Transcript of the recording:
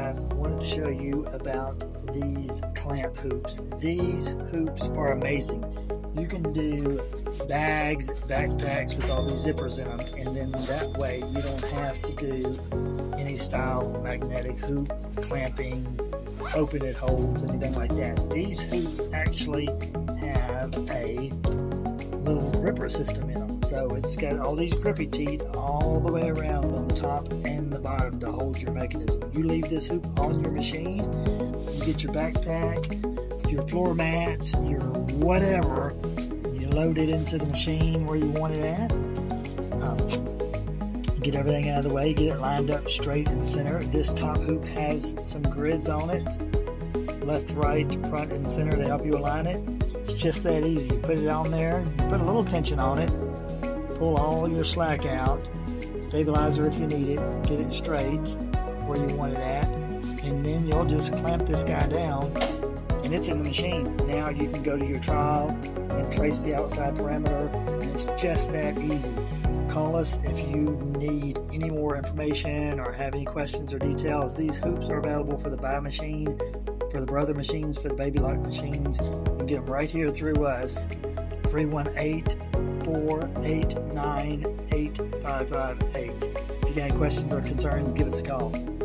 guys, I wanted to show you about these clamp hoops. These hoops are amazing. You can do bags, backpacks with all these zippers in them, and then that way you don't have to do any style of magnetic hoop clamping, open it holes, anything like that. These hoops actually have a little gripper system in them. So it's got all these grippy teeth all the way around top and the bottom to hold your mechanism. You leave this hoop on your machine, you get your backpack, your floor mats, your whatever, you load it into the machine where you want it at. Um, get everything out of the way, get it lined up straight and center. This top hoop has some grids on it, left, right, front, and center to help you align it. It's just that easy. You put it on there, you put a little tension on it, pull all your slack out, stabilizer if you need it, get it straight where you want it at, and then you'll just clamp this guy down and it's in the machine. Now you can go to your trial and trace the outside parameter, and it's just that easy. Call us if you need any more information or have any questions or details. These hoops are available for the BAI machine, for the brother machines, for the baby lock machines. You can get them right here through us. 318 489 8558. If you got any questions or concerns, give us a call.